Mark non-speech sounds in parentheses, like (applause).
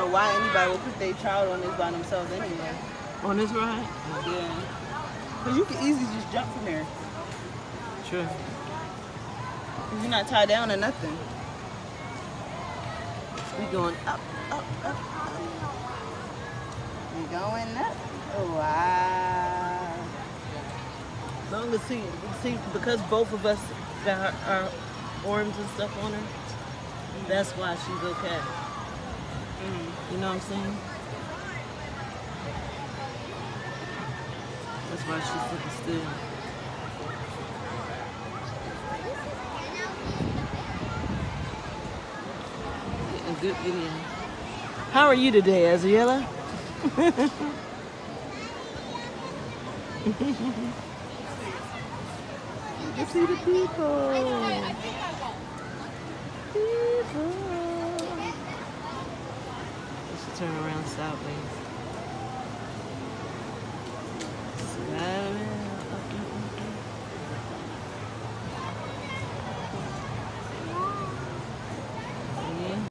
know why anybody would put their child on this by themselves anyway. On this ride? Yeah. Because you can easily just jump from there. True. Cause you're not tied down or nothing. We going up, up, up, up. We going up. Oh, wow. As long as he, see, because both of us got our, our arms and stuff on her, that's why she's okay. You know what I'm saying? That's why she's sitting still. Getting good video. How are you today, Aziella? (laughs) you see the people. People. Let's turn around sideways.